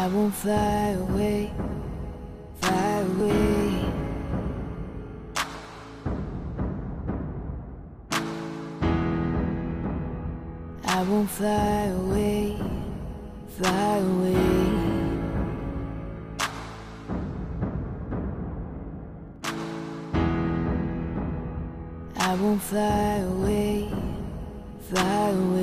I won't fly away, fly away. I won't fly away, fly away. I won't fly away, fly away.